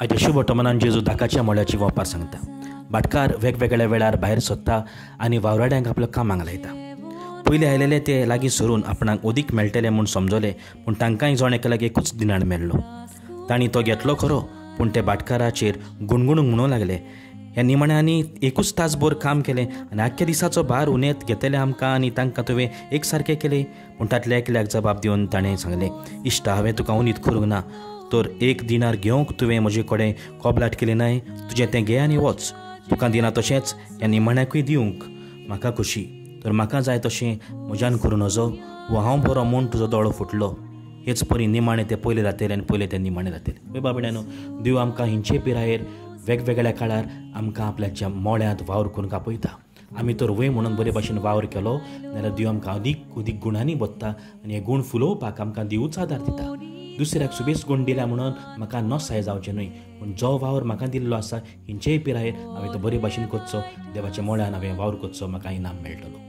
आयच्या शुभ वर्तमानान जेजू दाकाच्या मोळ्याची वापर सांगता. भाटकार वेगवेगळ्या वेळार भायर सोदता आनी वावराड्यांक आपलो कामांक लायता पयलीं आयलेले ते लागीं सरून आपणाक ओदीक मेळटलें म्हूण समजले पूण तांकांय जण एका लागीं एकूच दिनाण मेळ्ळो. तांणी तो घेतलो खरो पूण ते भाटकाराचेर गुणगुणूंक म्हणूंक लागले ह्या निमाण्यांनी एकूच तासभर काम केलें आनी आख्या दिसाचो भार उणेंत घेतले आमकां आनी तांकां तुवें एक सारकें केलें. पूण तातल्या एकल्याक जबाब दिवन ताणें सांगलें इश्ट हांवें तुका उणीत करूंक ना. तर एक दिनार घेवंक तुवें म्हजे कडेन कोबलाट केली न्हय तुजें तें घे आनी वच. तुका दिना तशेंच ह्या निमाण्याकूय दिवंक. म्हाका खुशी. तर म्हाका जाय तशें म्हज्यान करूं नजो. वो हांव बरो म्हूण तुजो दोळो फुटलो. हेच परी निमाणें तें पयलें जातलें आनी पयलें तें निमाणें जातलें. पळय बाबड्यानो देव आमकां हिंचे पिरायेर वेगवेगळ्या काळार आमकां आपल्याच्या मोळ्यांत वावर करून आपयता आमी तर वय म्हणून बरे भाशेन वावर केलो जाल्यार देव आमकां अदीक अदीक गुणांनी बदता आनी हे गूण फुलोवपाक आमकां देवूच आदार दिता. दुसऱ्याक सुबेज गुण दिल्या म्हणून म्हाका नोसाय जावचें न्हय. पूण जो वावर म्हाका दिल्लो आसा हिंचेय पिरायेर हांवें तो बरे भाशेन करचो देवाच्या मोळ्यान हांवें वावर करचो म्हाका इनाम मेळटलो.